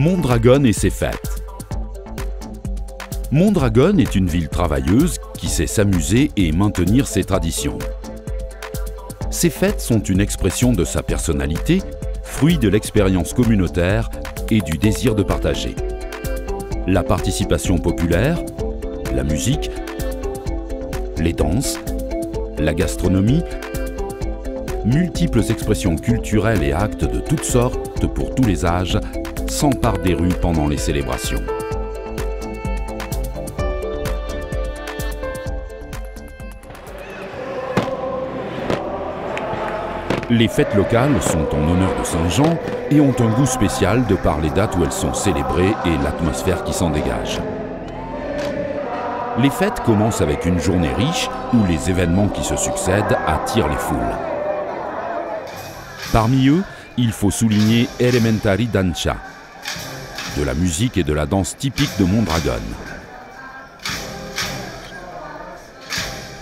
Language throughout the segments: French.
Mondragon et ses fêtes. Mondragon est une ville travailleuse qui sait s'amuser et maintenir ses traditions. Ses fêtes sont une expression de sa personnalité, fruit de l'expérience communautaire et du désir de partager. La participation populaire, la musique, les danses, la gastronomie, multiples expressions culturelles et actes de toutes sortes pour tous les âges s'emparent des rues pendant les célébrations. Les fêtes locales sont en honneur de Saint-Jean et ont un goût spécial de par les dates où elles sont célébrées et l'atmosphère qui s'en dégage. Les fêtes commencent avec une journée riche où les événements qui se succèdent attirent les foules. Parmi eux, il faut souligner Elementary Dancha, de la musique et de la danse typique de Mondragon.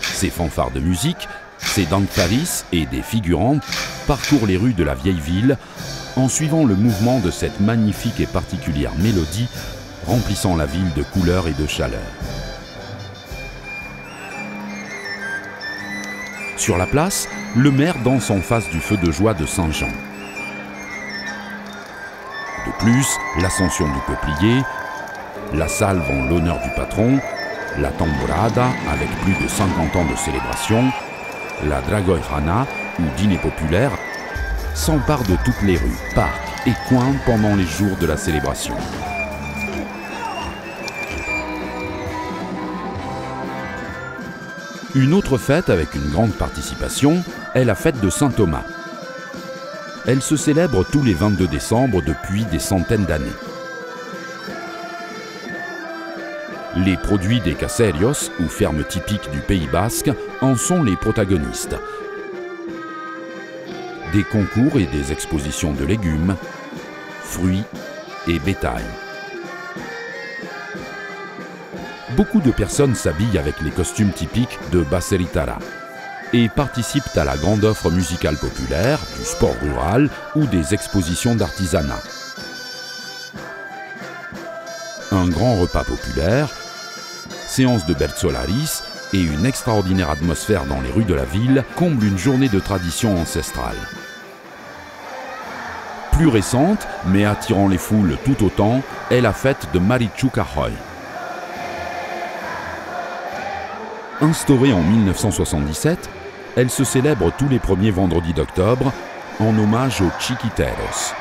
Ces fanfares de musique, ces dantaris et des figurants parcourent les rues de la vieille ville en suivant le mouvement de cette magnifique et particulière mélodie remplissant la ville de couleurs et de chaleur. Sur la place, le maire danse en face du feu de joie de Saint-Jean. De plus, l'ascension du peuplier, la salve en l'honneur du patron, la tamborada avec plus de 50 ans de célébration, la dragoirana ou dîner populaire s'emparent de toutes les rues, parcs et coins pendant les jours de la célébration. Une autre fête avec une grande participation est la fête de Saint Thomas. Elle se célèbre tous les 22 décembre depuis des centaines d'années. Les produits des Caserios, ou fermes typiques du Pays basque, en sont les protagonistes. Des concours et des expositions de légumes, fruits et bétail. beaucoup de personnes s'habillent avec les costumes typiques de Baseritara et participent à la grande offre musicale populaire, du sport rural ou des expositions d'artisanat. Un grand repas populaire, séance de Bertsolaris et une extraordinaire atmosphère dans les rues de la ville comblent une journée de tradition ancestrale. Plus récente, mais attirant les foules tout autant, est la fête de Marichukahoy. Instaurée en 1977, elle se célèbre tous les premiers vendredis d'octobre en hommage aux Chiquiteros.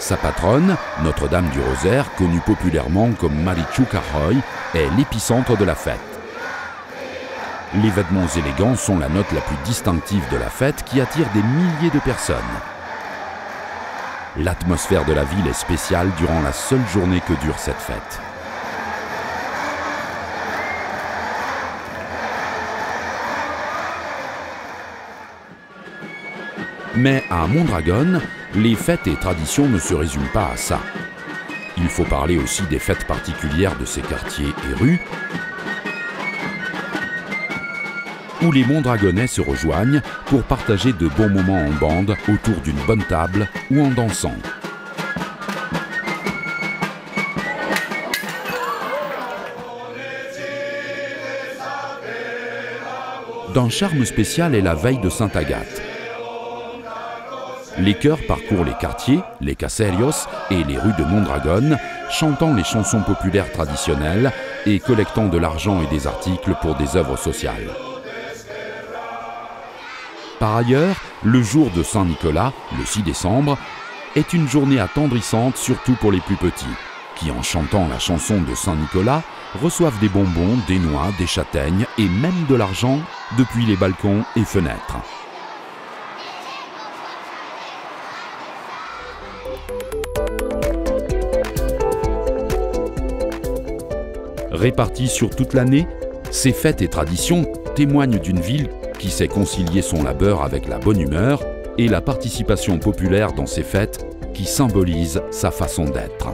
Sa patronne, Notre-Dame du Rosaire, connue populairement comme Marichucahoy, est l'épicentre de la fête. Les vêtements élégants sont la note la plus distinctive de la fête qui attire des milliers de personnes. L'atmosphère de la ville est spéciale durant la seule journée que dure cette fête. Mais à Mondragon, les fêtes et traditions ne se résument pas à ça. Il faut parler aussi des fêtes particulières de ces quartiers et rues, où les Mondragonais se rejoignent pour partager de bons moments en bande autour d'une bonne table ou en dansant. D'un charme spécial est la veille de Sainte-Agathe. Les chœurs parcourent les quartiers, les caserios et les rues de Mondragon, chantant les chansons populaires traditionnelles et collectant de l'argent et des articles pour des œuvres sociales. Par ailleurs, le jour de Saint-Nicolas, le 6 décembre, est une journée attendrissante surtout pour les plus petits, qui en chantant la chanson de Saint-Nicolas reçoivent des bonbons, des noix, des châtaignes et même de l'argent depuis les balcons et fenêtres. Réparties sur toute l'année, ces fêtes et traditions témoignent d'une ville qui sait concilier son labeur avec la bonne humeur et la participation populaire dans ces fêtes qui symbolisent sa façon d'être.